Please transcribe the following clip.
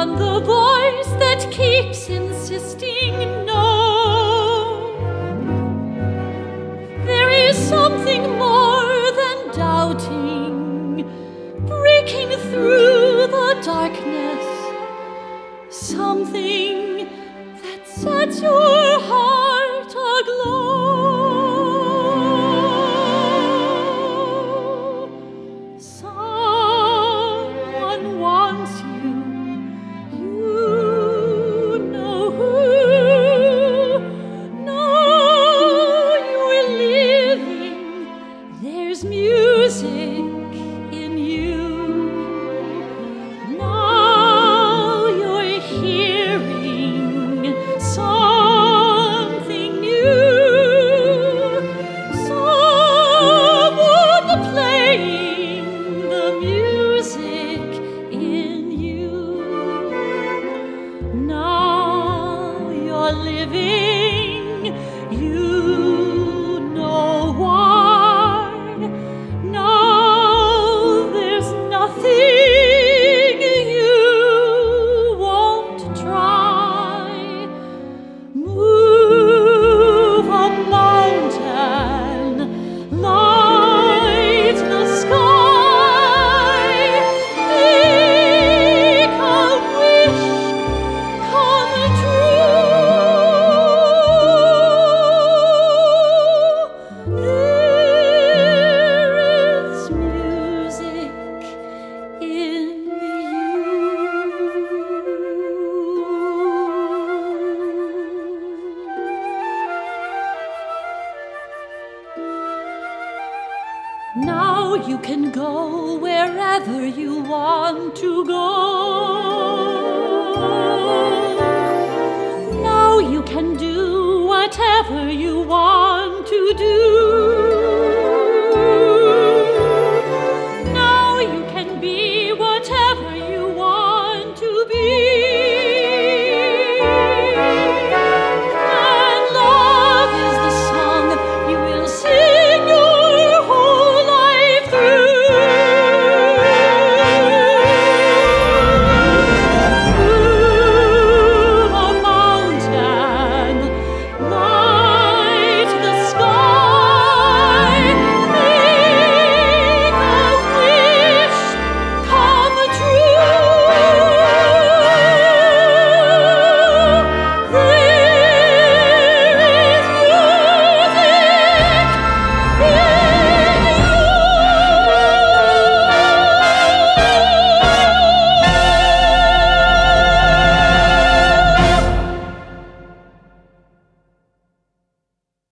on the voice that keeps insisting no. There is something more than doubting, breaking through the darkness, something that sets your heart. Now you can go wherever you want to go. Now you can do whatever you want to do. Now you can be.